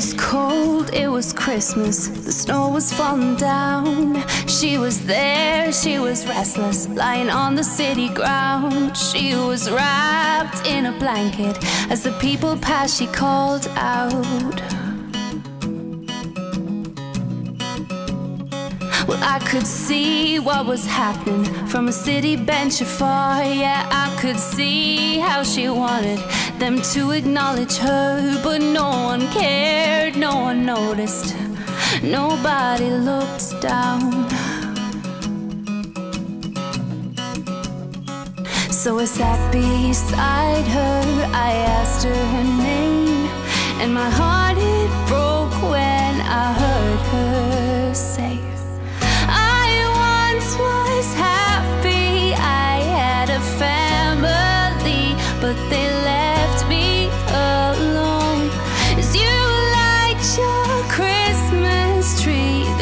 was cold, it was Christmas, the snow was falling down. She was there, she was restless, lying on the city ground. She was wrapped in a blanket as the people passed, she called out. Well, I could see what was happening from a city bench afar. Yeah, I could see how she wanted them to acknowledge her, but noticed, nobody looked down. So I sat beside her, I asked her her name, and my heart it broke when I heard her say, I once was happy, I had a family, but they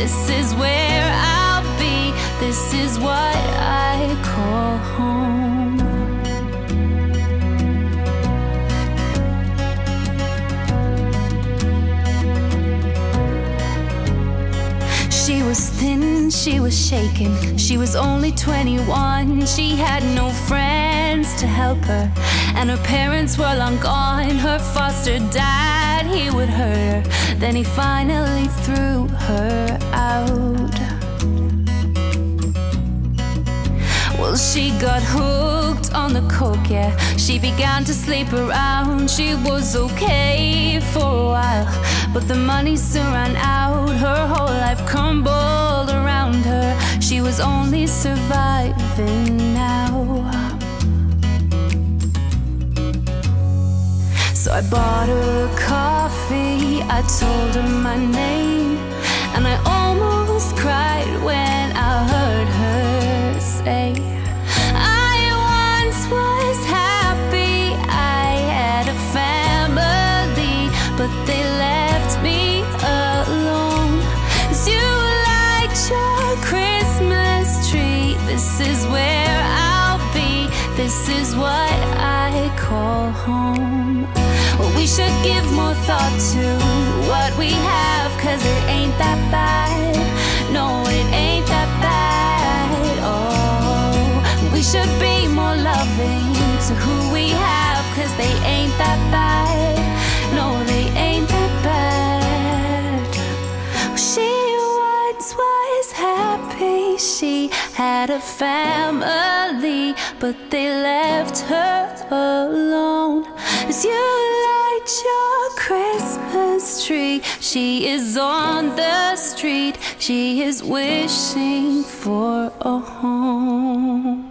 this is where I'll be, this is what I call home. She was thin, she was shaken. She was only 21. She had no friends to help her, and her parents were long gone. Her foster dad, he would hurt her. Then he finally threw her got hooked on the coke, yeah. She began to sleep around. She was okay for a while, but the money soon ran out. Her whole life crumbled around her. She was only surviving now. So I bought her coffee. I told her my name, and I almost cried when this is what I call home. Well, we should give more thought to what we have, cause it ain't that bad. No, it ain't that bad. Oh, we should be more loving to who we have, cause they ain't that bad. She had a family, but they left her alone. As you light your Christmas tree, she is on the street, she is wishing for a home.